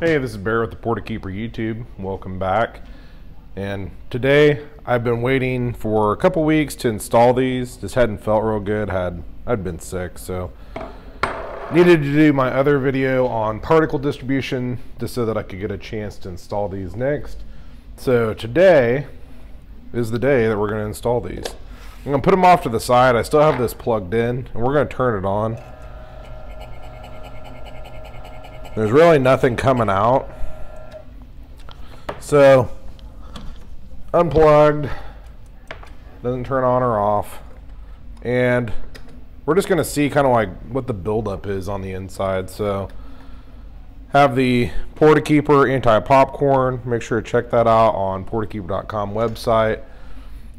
Hey, this is Bear with the Portakeeper YouTube. Welcome back. And today I've been waiting for a couple weeks to install these. Just hadn't felt real good. Had I'd been sick, so needed to do my other video on particle distribution just so that I could get a chance to install these next. So today is the day that we're going to install these. I'm going to put them off to the side. I still have this plugged in, and we're going to turn it on. There's really nothing coming out. So, unplugged, doesn't turn on or off. And we're just going to see kind of like what the buildup is on the inside. So, have the Portakeeper anti-popcorn. Make sure to check that out on portakeeper.com website.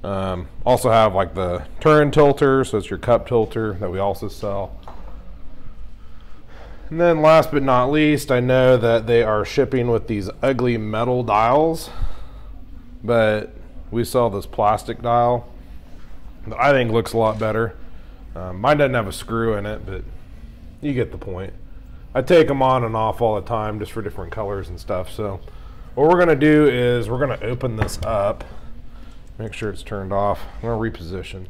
Um, also have like the turn tilter, so it's your cup tilter that we also sell. And then last but not least, I know that they are shipping with these ugly metal dials, but we sell this plastic dial that I think looks a lot better. Um, mine doesn't have a screw in it, but you get the point. I take them on and off all the time just for different colors and stuff. So what we're going to do is we're going to open this up. Make sure it's turned off. I'm to reposition.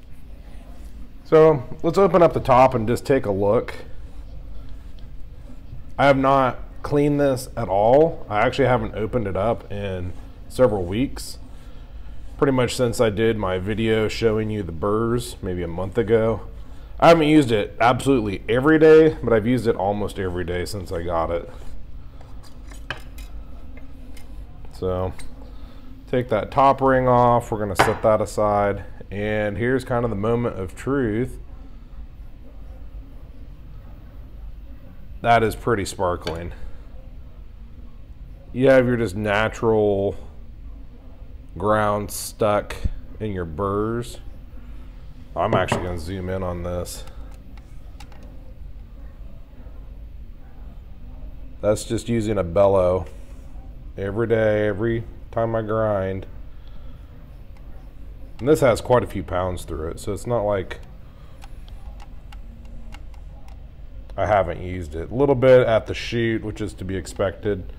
So let's open up the top and just take a look. I have not cleaned this at all. I actually haven't opened it up in several weeks. Pretty much since I did my video showing you the burrs maybe a month ago. I haven't used it absolutely every day, but I've used it almost every day since I got it. So take that top ring off. We're going to set that aside. And here's kind of the moment of truth. That is pretty sparkling. You have your just natural ground stuck in your burrs. I'm actually going to zoom in on this. That's just using a bellow every day, every time I grind. And this has quite a few pounds through it, so it's not like I haven't used it. A little bit at the chute, which is to be expected.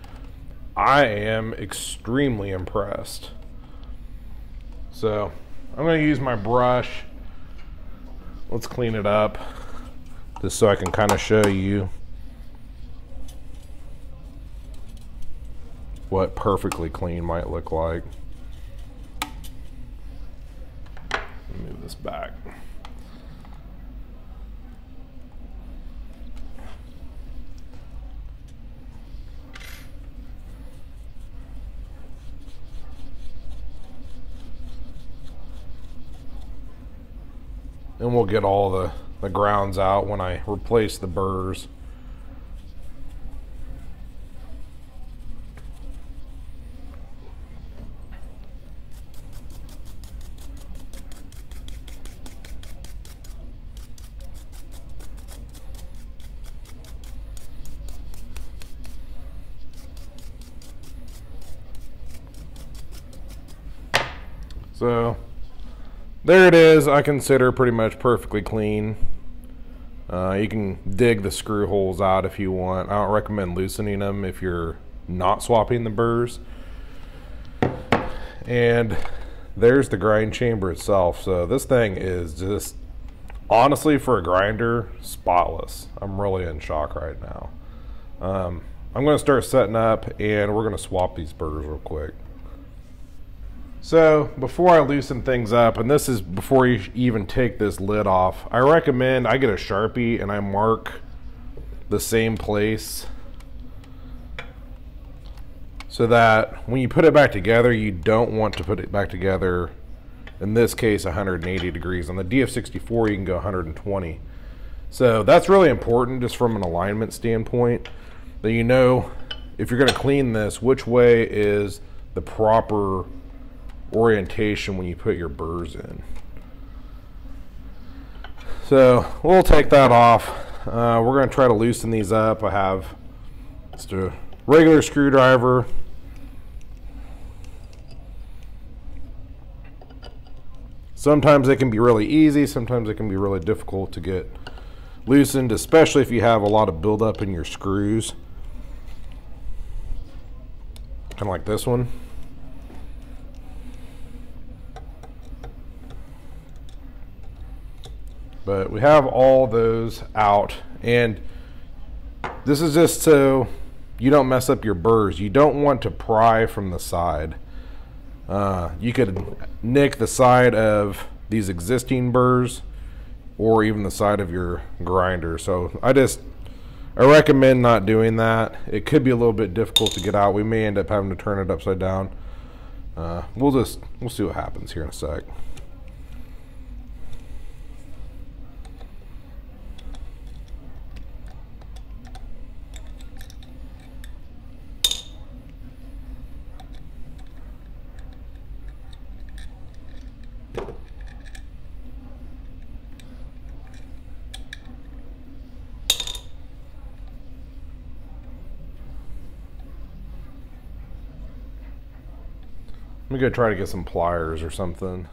I am extremely impressed. So I'm going to use my brush. Let's clean it up just so I can kind of show you what perfectly clean might look like. Move this back. And we'll get all the, the grounds out when I replace the burrs. There it is. I consider pretty much perfectly clean. Uh, you can dig the screw holes out if you want. I don't recommend loosening them if you're not swapping the burrs. And there's the grind chamber itself. So this thing is just, honestly, for a grinder, spotless. I'm really in shock right now. Um, I'm going to start setting up and we're going to swap these burrs real quick. So before I loosen things up, and this is before you even take this lid off, I recommend I get a Sharpie and I mark the same place so that when you put it back together, you don't want to put it back together, in this case, 180 degrees. On the DF64, you can go 120. So that's really important just from an alignment standpoint, that you know if you're gonna clean this, which way is the proper orientation when you put your burrs in. So we'll take that off. Uh, we're going to try to loosen these up. I have just a regular screwdriver. Sometimes it can be really easy. Sometimes it can be really difficult to get loosened, especially if you have a lot of buildup in your screws. Kind of like this one. But we have all those out and this is just so you don't mess up your burrs. You don't want to pry from the side. Uh, you could nick the side of these existing burrs or even the side of your grinder. So I just I recommend not doing that. It could be a little bit difficult to get out. We may end up having to turn it upside down. Uh, we'll just we'll see what happens here in a sec. Me go try to get some pliers or something.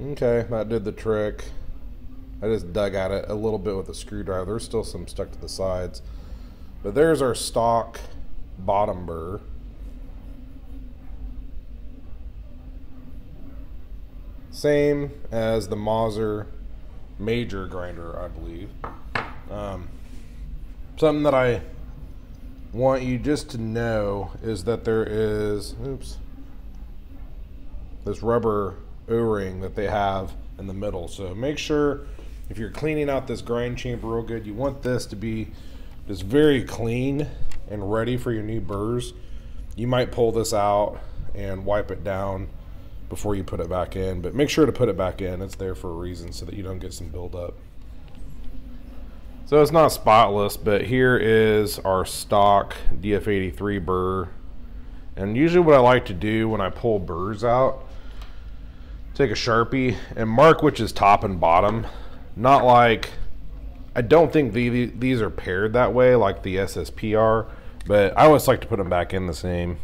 Okay, that did the trick. I just dug at it a little bit with a screwdriver. There's still some stuck to the sides. But there's our stock bottom burr. Same as the Mazzer major grinder, I believe. Um, something that I want you just to know is that there is, oops, this rubber o-ring that they have in the middle. So make sure if you're cleaning out this grind chamber real good, you want this to be just very clean and ready for your new burrs. You might pull this out and wipe it down before you put it back in, but make sure to put it back in. It's there for a reason so that you don't get some buildup. So it's not spotless, but here is our stock DF83 burr. And usually what I like to do when I pull burrs out take a Sharpie and mark which is top and bottom. Not like, I don't think the, these are paired that way like the SSP are, but I always like to put them back in the same.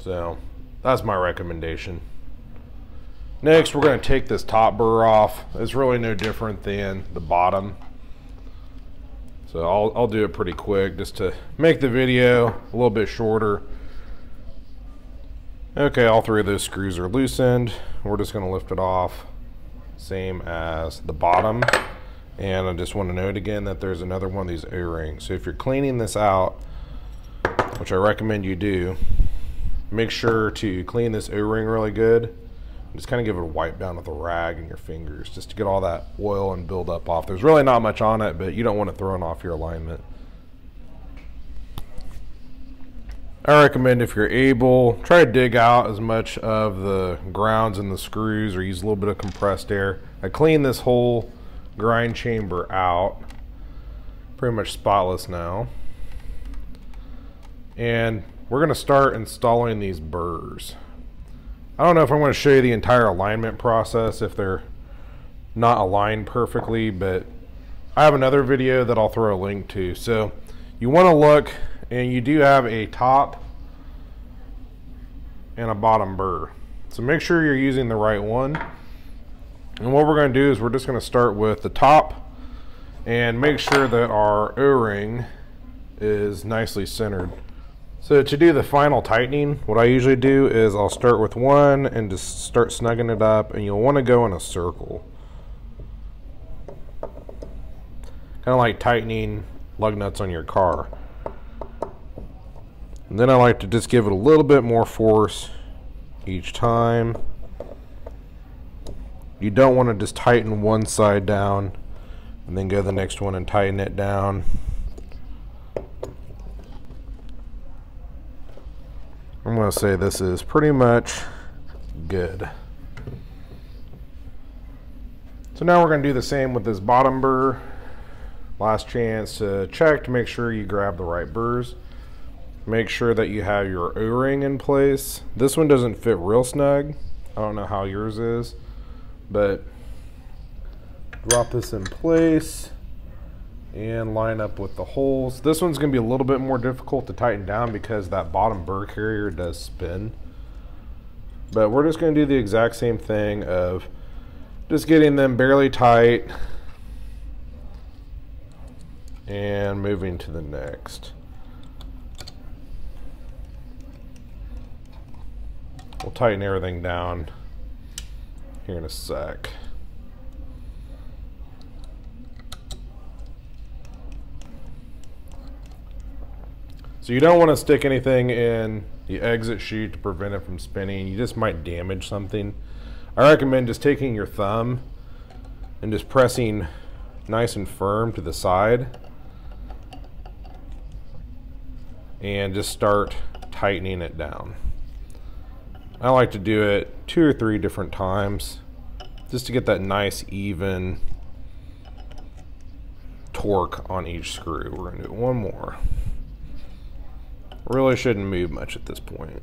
So that's my recommendation. Next, we're going to take this top burr off. It's really no different than the bottom. So I'll, I'll do it pretty quick just to make the video a little bit shorter. Okay, all three of those screws are loosened. We're just going to lift it off, same as the bottom. And I just want to note again that there's another one of these O-rings. So if you're cleaning this out, which I recommend you do, make sure to clean this O-ring really good just kind of give it a wipe down with a rag in your fingers just to get all that oil and build up off. There's really not much on it, but you don't want it throwing off your alignment. I recommend if you're able, try to dig out as much of the grounds and the screws or use a little bit of compressed air. I cleaned this whole grind chamber out. Pretty much spotless now. And we're going to start installing these burrs. I don't know if I'm going to show you the entire alignment process if they're not aligned perfectly, but I have another video that I'll throw a link to. So you want to look, and you do have a top and a bottom burr. So make sure you're using the right one. And what we're going to do is we're just going to start with the top and make sure that our O-ring is nicely centered. So to do the final tightening, what I usually do is I'll start with one and just start snugging it up and you'll want to go in a circle. Kind of like tightening lug nuts on your car. And then I like to just give it a little bit more force each time. You don't want to just tighten one side down and then go the next one and tighten it down. I'm going to say this is pretty much good. So now we're going to do the same with this bottom burr. Last chance to check to make sure you grab the right burrs. Make sure that you have your O-ring in place. This one doesn't fit real snug. I don't know how yours is, but drop this in place and line up with the holes. This one's going to be a little bit more difficult to tighten down because that bottom burr carrier does spin. But we're just going to do the exact same thing of Just getting them barely tight and moving to the next. We'll tighten everything down here in a sec. So you don't want to stick anything in the exit chute to prevent it from spinning. You just might damage something. I recommend just taking your thumb and just pressing nice and firm to the side and just start tightening it down. I like to do it two or three different times just to get that nice even torque on each screw. We're going to do one more. Really shouldn't move much at this point.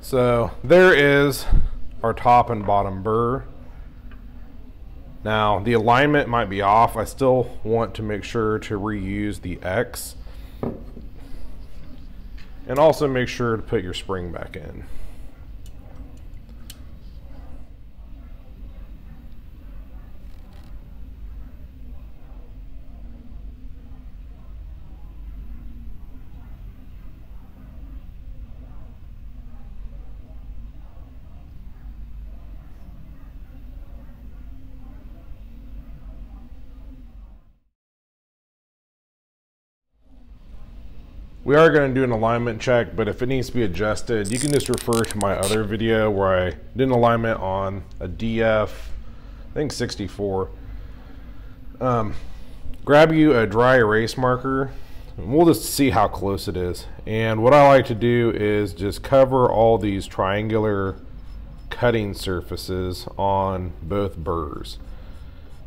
So there is our top and bottom burr. Now the alignment might be off. I still want to make sure to reuse the X and also make sure to put your spring back in. We are going to do an alignment check, but if it needs to be adjusted, you can just refer to my other video where I did an alignment on a DF, I think 64. Um, grab you a dry erase marker, and we'll just see how close it is. And what I like to do is just cover all these triangular cutting surfaces on both burrs.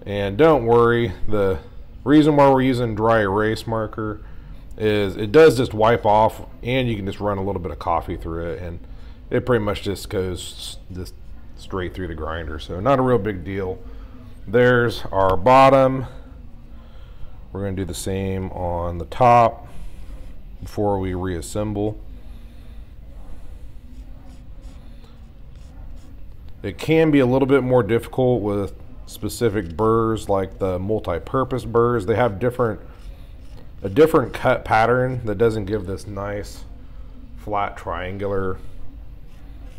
And don't worry, the reason why we're using dry erase marker is it does just wipe off and you can just run a little bit of coffee through it and it pretty much just goes just straight through the grinder. So not a real big deal. There's our bottom. We're going to do the same on the top before we reassemble. It can be a little bit more difficult with specific burrs like the multi-purpose burrs. They have different a different cut pattern that doesn't give this nice flat triangular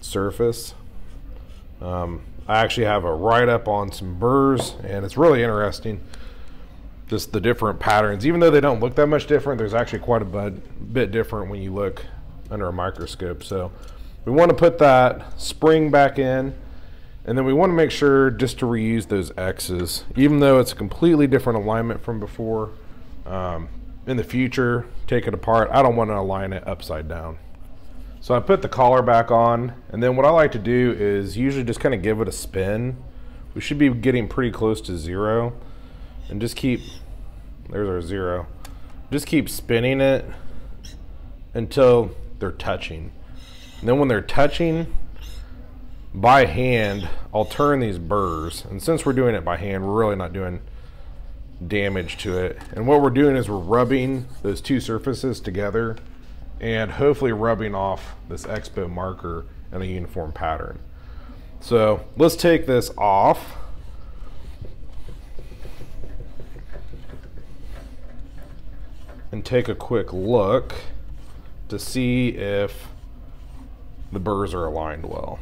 surface. Um, I actually have a write-up on some burrs and it's really interesting just the different patterns. Even though they don't look that much different there's actually quite a bit, bit different when you look under a microscope. So we want to put that spring back in and then we want to make sure just to reuse those X's. Even though it's a completely different alignment from before um, in the future, take it apart. I don't want to align it upside down. So I put the collar back on, and then what I like to do is usually just kind of give it a spin. We should be getting pretty close to zero, and just keep, there's our zero. Just keep spinning it until they're touching. And then when they're touching, by hand, I'll turn these burrs. And since we're doing it by hand, we're really not doing damage to it. And what we're doing is we're rubbing those two surfaces together and hopefully rubbing off this expo marker in a uniform pattern. So let's take this off. And take a quick look to see if the burrs are aligned well.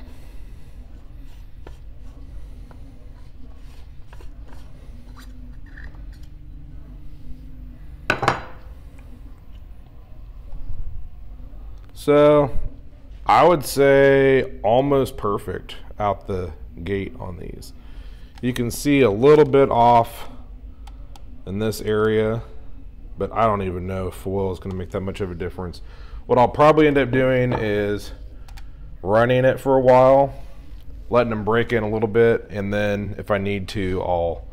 So I would say almost perfect out the gate on these. You can see a little bit off in this area, but I don't even know if foil is going to make that much of a difference. What I'll probably end up doing is running it for a while, letting them break in a little bit, and then if I need to, I'll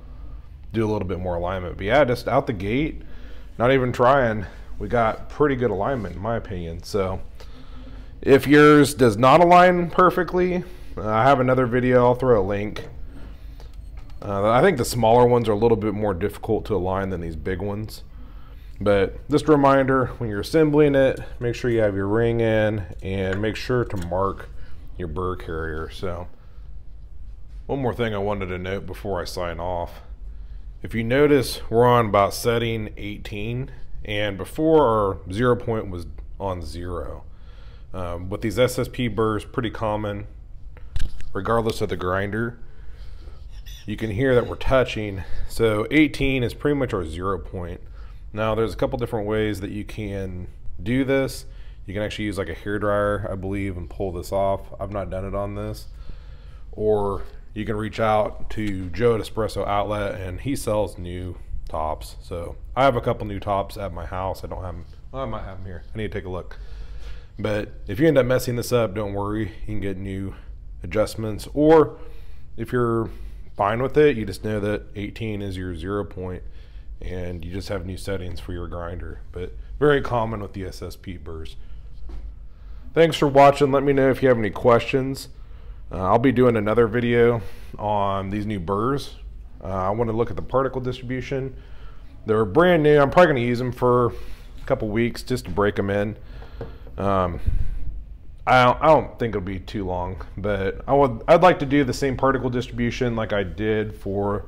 do a little bit more alignment. But yeah, just out the gate, not even trying, we got pretty good alignment in my opinion. So if yours does not align perfectly, I have another video, I'll throw a link. Uh, I think the smaller ones are a little bit more difficult to align than these big ones. But just a reminder, when you're assembling it, make sure you have your ring in and make sure to mark your burr carrier. So one more thing I wanted to note before I sign off. If you notice, we're on about setting 18 and before our zero point was on zero. Um, with these SSP burrs, pretty common, regardless of the grinder. You can hear that we're touching. So 18 is pretty much our zero point. Now there's a couple different ways that you can do this. You can actually use like a hair dryer, I believe, and pull this off. I've not done it on this. Or you can reach out to Joe at Espresso Outlet and he sells new tops. So I have a couple new tops at my house. I don't have them. Well, I might have them here. I need to take a look. But if you end up messing this up, don't worry. You can get new adjustments. Or if you're fine with it, you just know that 18 is your zero point and you just have new settings for your grinder. But very common with the SSP burrs. Thanks for watching. Let me know if you have any questions. Uh, I'll be doing another video on these new burrs. Uh, I want to look at the particle distribution. They're brand new. I'm probably going to use them for a couple weeks just to break them in. Um, I don't, I don't think it'll be too long, but I would I'd like to do the same particle distribution like I did for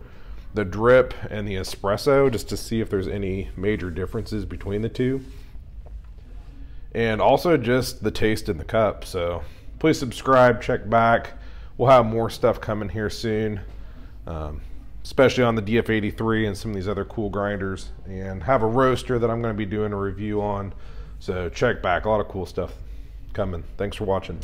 the drip and the espresso just to see if there's any major differences between the two. And also just the taste in the cup. So please subscribe, check back. We'll have more stuff coming here soon, um, especially on the DF83 and some of these other cool grinders. And have a roaster that I'm going to be doing a review on. So check back. A lot of cool stuff coming. Thanks for watching.